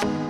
Bye.